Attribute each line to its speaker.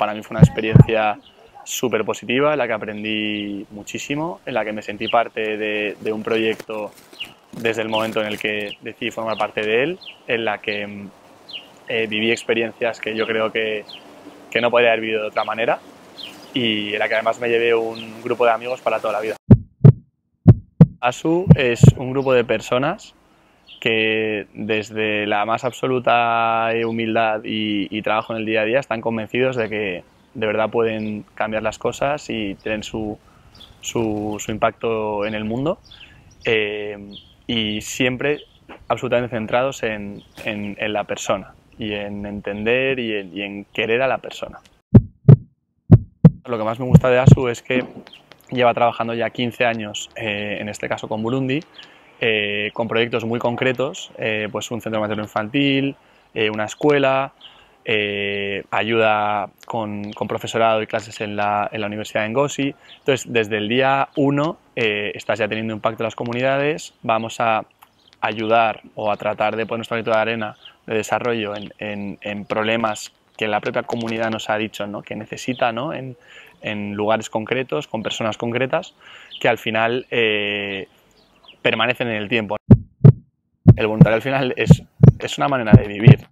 Speaker 1: para mí fue una experiencia súper positiva, en la que aprendí muchísimo, en la que me sentí parte de, un proyecto desde el momento en el que decidí formar parte de él, en la que eh, viví experiencias que yo creo que, que no podría haber vivido de otra manera y en la que además me llevé un grupo de amigos para toda la vida. ASU es un grupo de personas que desde la más absoluta humildad y, trabajo en el día a día están convencidos de que de verdad pueden cambiar las cosas y tienen su, su, impacto en el mundo eh, y siempre absolutamente centrados en, en, la persona y en entender y en, querer a la persona. Lo que más me gusta de ASU es que lleva trabajando ya 15 años, eh, en este caso con Burundi, eh, con proyectos muy concretos, eh, pues un centro materno infantil, una escuela, ayuda con, profesorado y clases en la, en la, Universidad de Ngozi. Entonces, desde el día 1 estás ya teniendo impacto en las comunidades, vamos a ayudar o a tratar de poner nuestro granito de arena de desarrollo en, en problemas que la propia comunidad nos ha dicho ¿no? que necesita ¿no? en, en, lugares concretos, con personas concretas, que al final eh, permanecen en el tiempo. El voluntario al final es, es una manera de vivir.